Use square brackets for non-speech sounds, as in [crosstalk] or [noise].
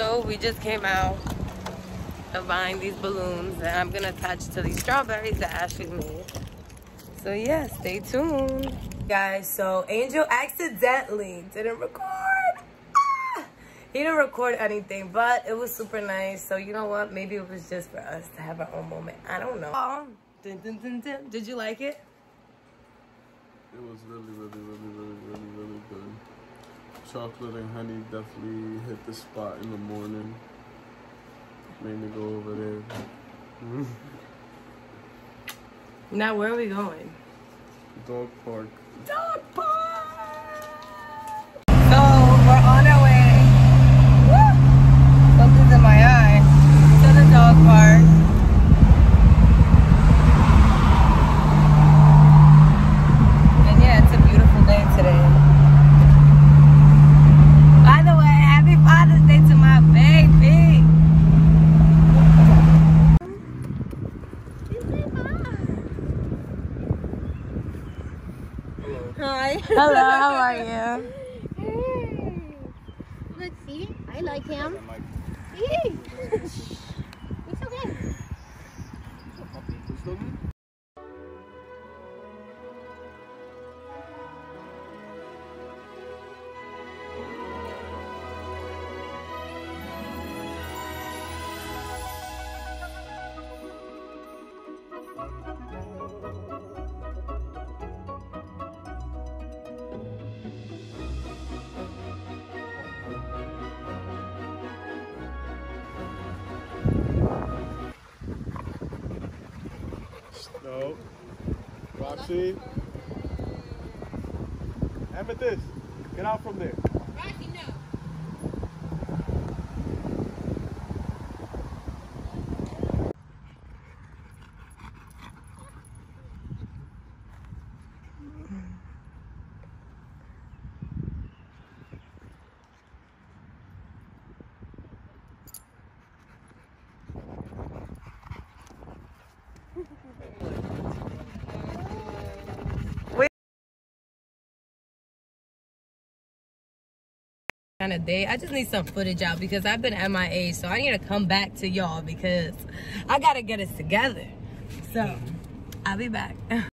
So we just came out of buying these balloons that I'm gonna attach to these strawberries that Ashley made. So yeah, stay tuned. Guys, so Angel accidentally didn't record. Ah! He didn't record anything, but it was super nice. So you know what? Maybe it was just for us to have our own moment. I don't know. Oh, dun, dun, dun, dun. Did you like it? It was really, really, really, really, really, really good. Chocolate and honey definitely hit the spot in the morning. Made me go over there. Now where are we going? Dog park. Dog park! So we're on our way. Woo! Something's in my eye. To the dog park. And yeah, it's a beautiful day today. By the way, happy Father's Day to my baby. Hi. Hello, how are you? Hey. Look, see? I like him. See? [laughs] It's okay. Roxy. Amethyst, get out from there. Kind of day. I just need some footage out because I've been MIA, so I need to come back to y'all because I gotta get us together. So I'll be back. [laughs]